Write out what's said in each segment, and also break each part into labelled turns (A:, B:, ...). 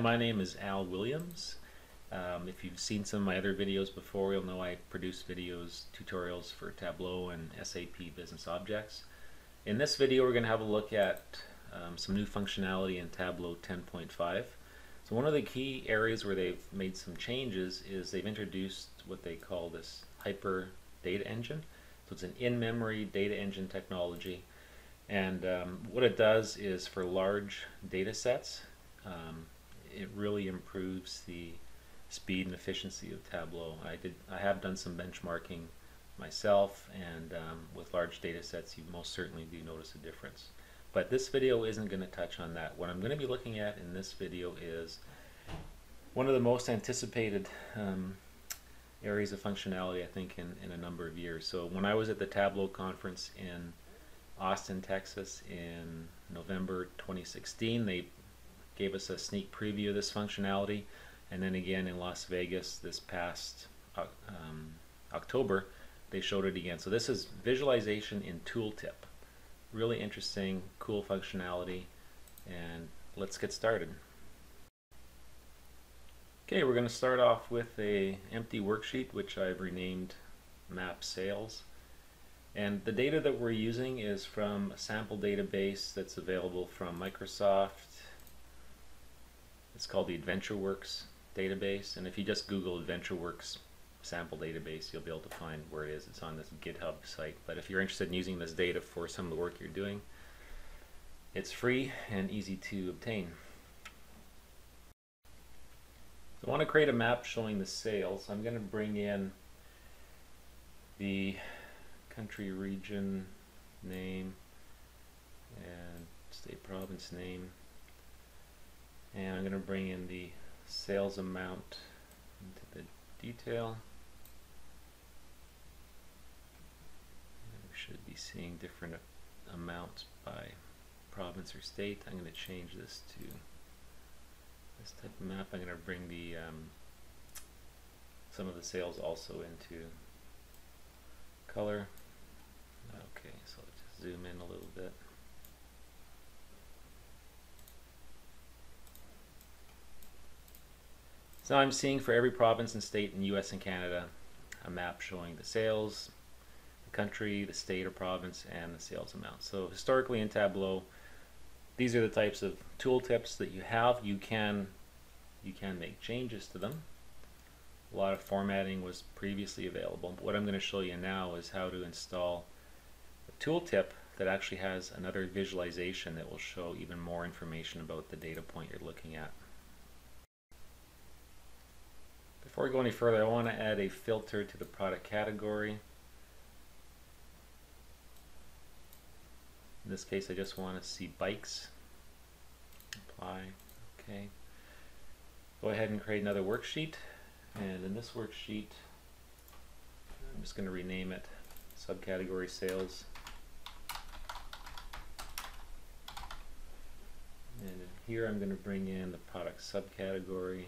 A: My name is Al Williams. Um, if you've seen some of my other videos before, you'll know I produce videos, tutorials for Tableau and SAP Business Objects. In this video, we're going to have a look at um, some new functionality in Tableau 10.5. So one of the key areas where they've made some changes is they've introduced what they call this Hyper Data Engine. So it's an in-memory data engine technology. And um, what it does is for large data sets, um, it really improves the speed and efficiency of Tableau. I did I have done some benchmarking myself and um, with large data sets you most certainly do notice a difference. But this video isn't going to touch on that. What I'm going to be looking at in this video is one of the most anticipated um, areas of functionality I think in, in a number of years. So when I was at the Tableau conference in Austin, Texas in November 2016, they gave us a sneak preview of this functionality and then again in Las Vegas this past um, October they showed it again. So this is visualization in tooltip. Really interesting, cool functionality and let's get started. Okay, we're going to start off with a empty worksheet which I've renamed map sales. And the data that we're using is from a sample database that's available from Microsoft, it's called the AdventureWorks database, and if you just Google AdventureWorks sample database, you'll be able to find where it is. It's on this GitHub site. But if you're interested in using this data for some of the work you're doing, it's free and easy to obtain. So I want to create a map showing the sales. I'm going to bring in the country region name and state province name and I'm going to bring in the sales amount into the detail. We should be seeing different amounts by province or state. I'm going to change this to this type of map. I'm going to bring the um, some of the sales also into color. Okay, so let's just zoom in a little bit. So I'm seeing for every province and state in US and Canada a map showing the sales, the country, the state or province, and the sales amount. So historically in Tableau, these are the types of tooltips that you have. You can you can make changes to them. A lot of formatting was previously available. But what I'm going to show you now is how to install a tooltip that actually has another visualization that will show even more information about the data point you're looking at. Before we go any further, I want to add a filter to the product category. In this case, I just want to see bikes. Apply. Okay. Go ahead and create another worksheet. And in this worksheet, I'm just going to rename it subcategory sales. And here I'm going to bring in the product subcategory.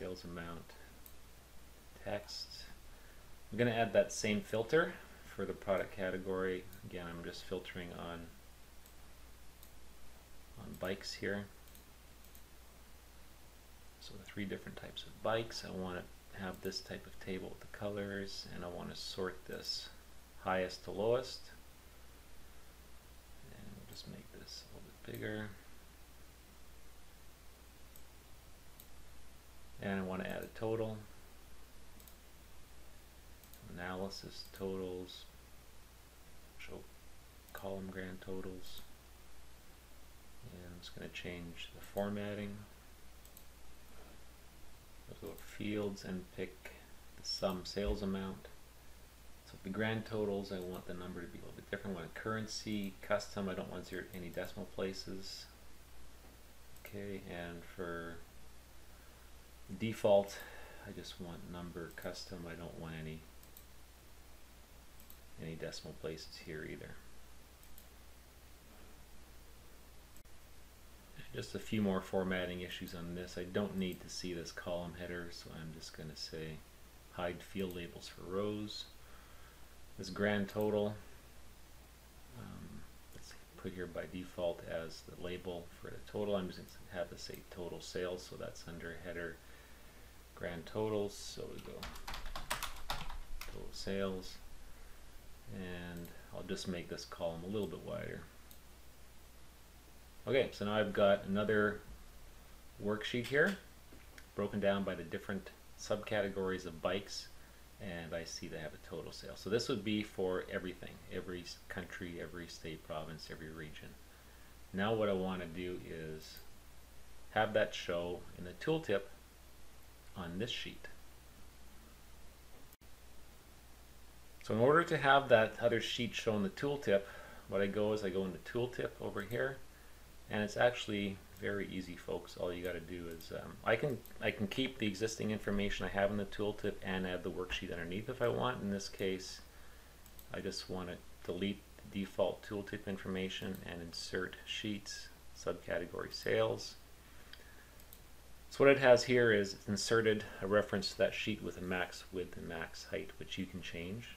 A: Sales amount, text. I'm going to add that same filter for the product category. Again, I'm just filtering on on bikes here. So three different types of bikes. I want to have this type of table with the colors and I want to sort this highest to lowest. And we'll just make this a little bit bigger. And I want to add a total. Analysis totals. Show column grand totals. And I'm just going to change the formatting. Go to fields and pick the sum sales amount. So the grand totals I want the number to be a little bit different. I want currency custom. I don't want zero any decimal places. Okay and for default I just want number custom. I don't want any any decimal places here either. Just a few more formatting issues on this. I don't need to see this column header so I'm just going to say hide field labels for rows. This grand total um, let's put here by default as the label for the total. I'm just going to have this say total sales, so that's under header grand totals. So we go total sales, and I'll just make this column a little bit wider. Okay, so now I've got another worksheet here, broken down by the different subcategories of bikes and I see they have a total sale. So this would be for everything, every country, every state, province, every region. Now what I want to do is have that show in the tooltip on this sheet. So in order to have that other sheet show in the tooltip, what I go is I go into tooltip over here and it's actually very easy folks all you got to do is um, I can I can keep the existing information I have in the tooltip and add the worksheet underneath if I want in this case I just want to delete the default tooltip information and insert sheets subcategory sales so what it has here is inserted a reference to that sheet with a max width and max height which you can change.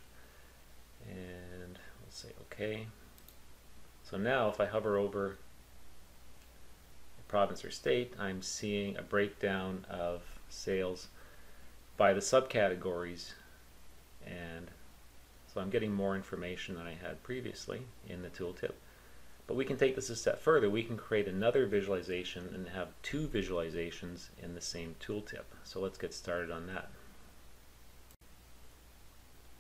A: And we'll say okay so now if I hover over province or state, I'm seeing a breakdown of sales by the subcategories. And so I'm getting more information than I had previously in the tooltip. But we can take this a step further. We can create another visualization and have two visualizations in the same tooltip. So let's get started on that.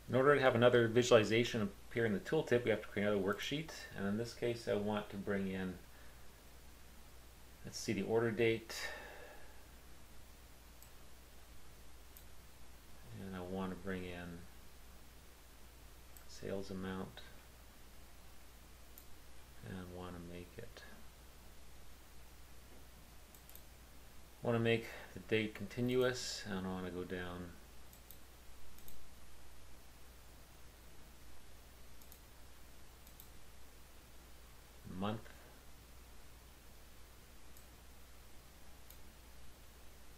A: In order to have another visualization appear in the tooltip, we have to create another worksheet. And in this case, I want to bring in Let's see the order date. And I want to bring in sales amount and want to make it want to make the date continuous and I want to go down month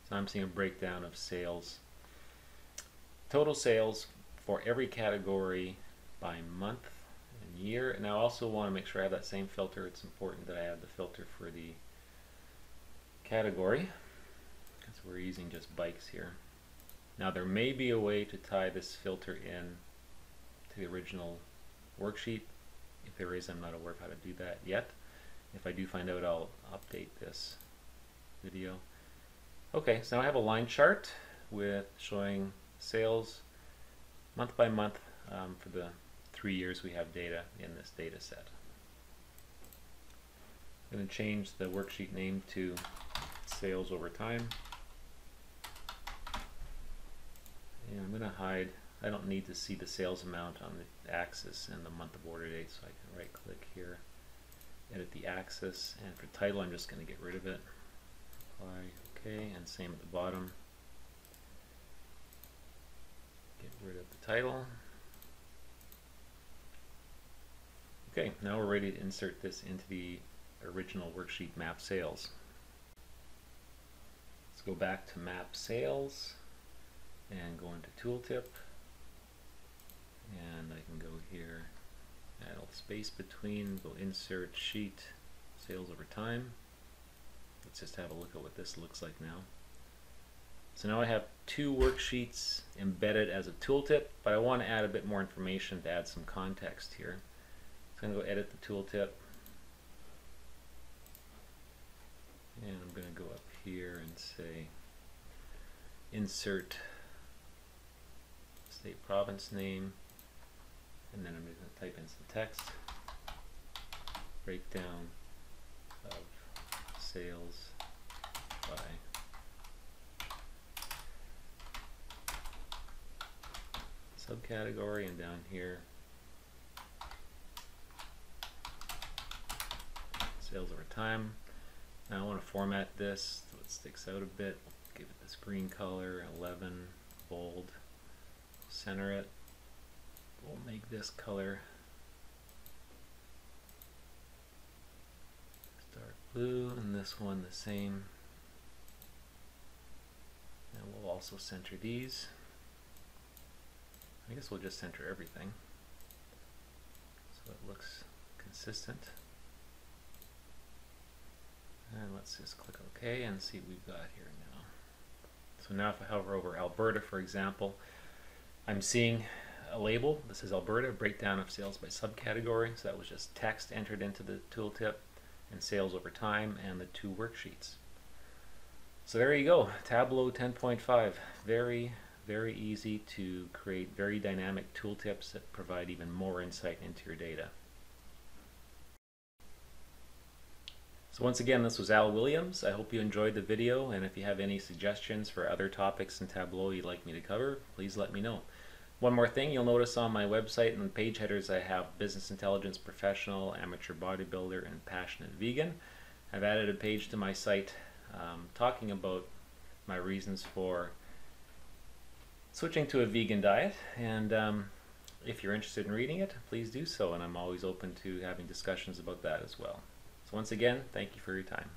A: So I'm seeing a breakdown of sales. Total sales for every category by month and year. And I also want to make sure I have that same filter. It's important that I have the filter for the category because we're using just bikes here. Now there may be a way to tie this filter in to the original worksheet. If there is, I'm not aware of how to do that yet. If I do find out, I'll update this video. Okay, so now I have a line chart with showing sales month by month um, for the three years we have data in this data set. I'm going to change the worksheet name to sales over time. And I'm going to hide, I don't need to see the sales amount on the axis and the month of order date, so I can right click here, edit the axis, and for title I'm just going to get rid of it. Apply Okay, and same at the bottom. Get rid of the title. Okay, now we're ready to insert this into the original worksheet map sales. Let's go back to map sales and go into tooltip and I can go here add a space between, go insert sheet sales over time Let's just have a look at what this looks like now. So now I have two worksheets embedded as a tooltip, but I want to add a bit more information to add some context here. So I'm going to go edit the tooltip. And I'm going to go up here and say insert state province name and then I'm going to type in some text breakdown of sales by subcategory and down here sales over time. Now I want to format this so it sticks out a bit. Give it this green color, 11, bold, center it. We'll make this color dark blue and this one the same and we'll also center these I guess we'll just center everything so it looks consistent And let's just click OK and see what we've got here now. So now if I hover over Alberta, for example, I'm seeing a label. This is Alberta, breakdown of sales by subcategory. So that was just text entered into the tooltip and sales over time and the two worksheets. So there you go, Tableau 10.5. Very, very easy to create very dynamic tooltips that provide even more insight into your data. So once again, this was Al Williams. I hope you enjoyed the video, and if you have any suggestions for other topics in Tableau you'd like me to cover, please let me know. One more thing, you'll notice on my website and the page headers I have Business Intelligence Professional, Amateur Bodybuilder, and Passionate Vegan. I've added a page to my site um, talking about my reasons for switching to a vegan diet, and um, if you're interested in reading it, please do so, and I'm always open to having discussions about that as well. So once again, thank you for your time.